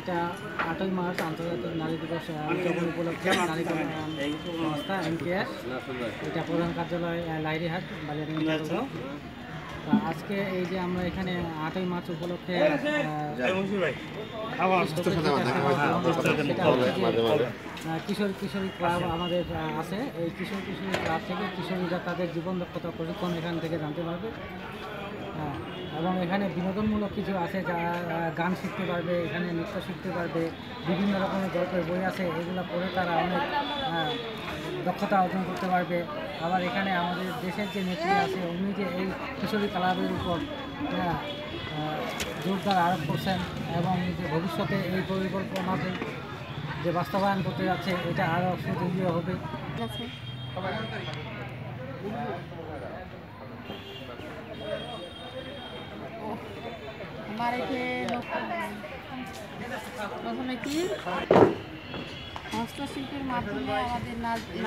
এটা আটই মার্চ আন্তর্জাতিক নারী দিবস উদযাপন উপলক্ষে নারী কল্যাণ সংস্থা এনকেএস। এটা প্রধান কার্যালয় লাইরিহাট। তা আজকে এই যে আমরা এখানে আটই মার্চ উপলক্ষে কিশোর কিশোরী ক্লাব আমাদের আছে। এই কিশোর কিশোরী ক্লাব থেকে কিশোরীরা তাদের জীবন দক্ষতা প্রশিক্ষণ এখান থেকে জানতে পারবে। হ্যাঁ, এবং এখানে বিনোদনমূলক কিছু আছে যা গান শিখতে পারবে এখানে নৃত্য শিখতে পারবে বিভিন্ন রকমের গল্পের বই আছে এগুলো পড়ে তারা অনেক দক্ষতা অর্জন করতে পারবে। আবার এখানে আমাদের দেশের যে নেত্রী আছে উনি যে এই কিশোরী ক্লাবের উপর হ্যাঁ, জোরদার আরোপ করছেন এবং যে ভবিষ্যতে এই পরিকল্পনাকে যে বাস্তবায়ন করতে যাচ্ছে এটা আরও সুদৃঢ় হবে। আমার এতে প্রথমে কি? হস্তশিল্পের মাধ্যমে আমাদের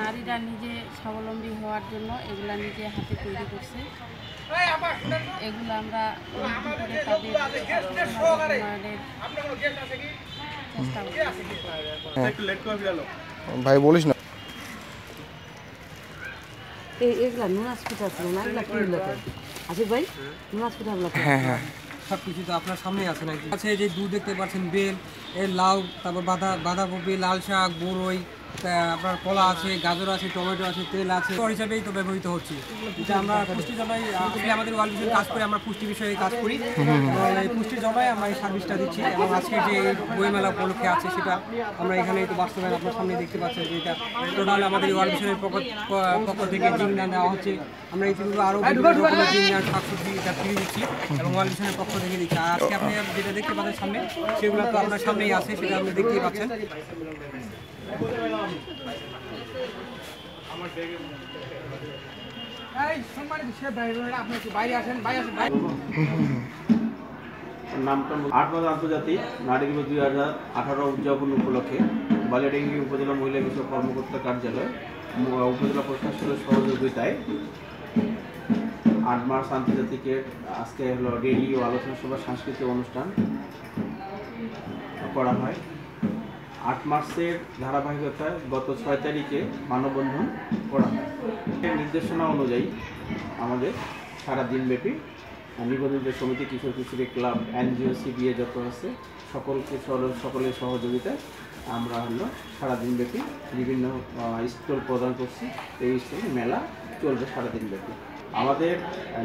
নারীরা নিজে স্বাবলম্বী হওয়ার জন্য এগুলা নিজে হাতে তৈরি করছে। এগুলো আমরা করে তাদের করছি ভাই বলিস না। এই এগুলা নুনাস পিঠা ছিল না? এগুলা কি লাগে আসিফ ভাই নুনাস পিঠা গুলা হ্যাঁ হ্যাঁ। সব কিছু তো আপনার সামনে আছে নাকি? আছে এই যে দুধ দেখতে পাচ্ছেন, বেল এর লাউ, তারপর বাঁধা, বাঁধাকপি লাল শাক বড়ই আপনার কলা আছে, গাজর আছে, টমেটো আছে, তেল আছে ওর হিসাবেই তো ব্যবহৃত হচ্ছে। এটা আমরা পুষ্টি জমাই আমাদের ওয়ার্ল্ড ভিশন কাজ করে, আমরা পুষ্টি বিষয়ে কাজ করি। এই পুষ্টি জমায় আমরা এই সার্ভিসটা দিচ্ছি এবং আজকে যে বইমেলা উপলক্ষে আছে সেটা আমরা এখানে তো বাস্তবায়ন আপনার সামনে দেখতে পাচ্ছেন যে এটা টোটাল আমাদের ওয়ার্ল্ড ভিশনের পক্ষ থেকে জিঙ্গা দেওয়া হচ্ছে। আমরা ইতিপূর্বে আরও জিঙ্গা শাকসবজি এটা ফ্রি দিচ্ছি এবং ওয়ার্ল্ড ভিশনের পক্ষ থেকে দিচ্ছি। আর আজকে আপনি যেটা দেখতে পাচ্ছেন সামনে, সেগুলো তো আপনার সামনেই আছে, সেটা আপনি দেখতেই পাচ্ছেন। নামটা আট মাস আন্তর্জাতিক নারী দিবস দুই হাজার আঠারো উদযাপন উপলক্ষে বালিয়াডাঙ্গি উপজেলা মহিলা বিষয়ক কর্মকর্তা কার্যালয় উপজেলা প্রশাসনের সহযোগিতায় আট মার্চ আন্তর্জাতিকের আজকে হলো রেলি ও আলোচনা সভা সাংস্কৃতিক অনুষ্ঠান করা হয়। আট মার্চের ধারাবাহিকতায় গত ছয় তারিখে মানববন্ধন করা হয়। নির্দেশনা অনুযায়ী আমাদের সারা দিনব্যাপী নিবন্ধিত সমিতি, কিশোর কিশোরী ক্লাব, এনজিও সিবিএ যত আছে, সকলকে সকলের সহযোগিতায় আমরা হলো সারাদিনব্যাপী বিভিন্ন স্টল প্রদান করছি। এই স্টল মেলা চলবে সারাদিনব্যাপী আমাদের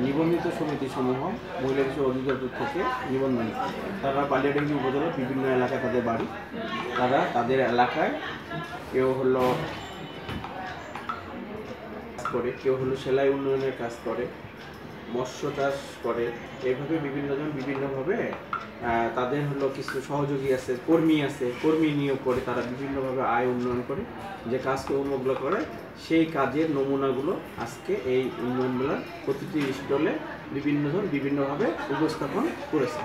নিবন্ধিত সমিতি সমূহ মহিলা বিষয় অধিদপ্তর থেকে নিবন্ধন তারা বালিয়াডাঙ্গি উপজেলার বিভিন্ন এলাকায় তাদের বাড়ি। তারা তাদের এলাকায় কেউ হলো করে, কেউ হলো সেলাই উন্নয়নের কাজ করে। মৎস্য চাষ করে। এইভাবে বিভিন্নজন বিভিন্নভাবে তাদের হলো কিছু সহযোগী আছে, কর্মী আছে, কর্মী নিয়োগ করে তারা বিভিন্নভাবে আয় উন্নয়ন করে, যে কাজকে কাজকর্মগুলো করে, সেই কাজের নমুনাগুলো আজকে এই উন্নয়ন মেলার প্রতিটি স্টলে বিভিন্নজন বিভিন্নভাবে উপস্থাপন করেছে।